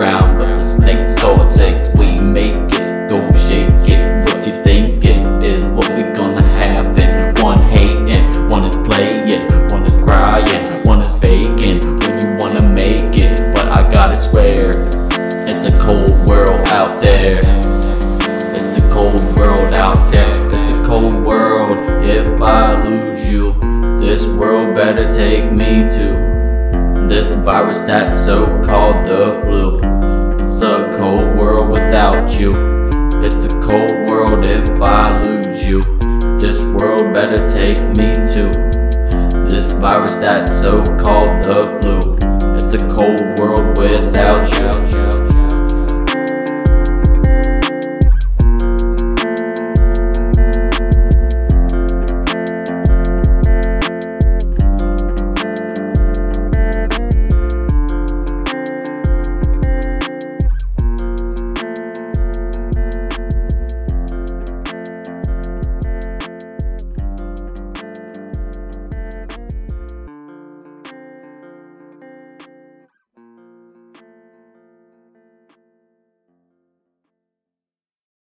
around, let the snakes start sex. We make it, go shake it. What you thinking is what we gonna happen. One hating, one is playing, one is crying, one is faking. When you wanna make it, but I gotta swear, it's a cold world out there. It's a cold world out there. It's a cold world. If I lose you, this world better take me to this virus that's so called the flu. It's a cold world without you. It's a cold world if I lose you. This world better take me too. This virus that's so called the flu.